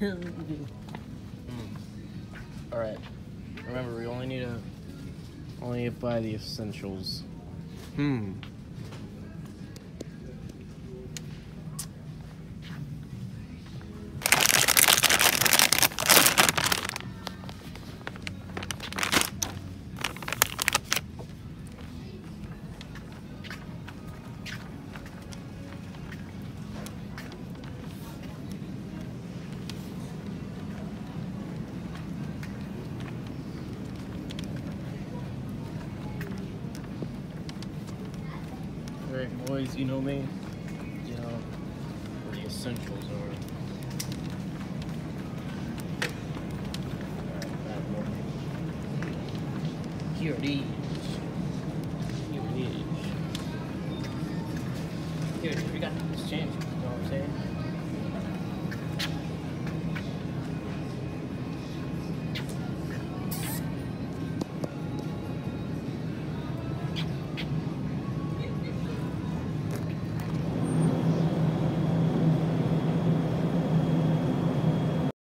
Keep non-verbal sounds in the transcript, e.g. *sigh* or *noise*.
Mm. *laughs* All right. Remember, we only need to only need to buy the essentials. Hmm. Alright, boys, you know me. You know where the essentials are. Here it is. Here it is. Here. We got this chance.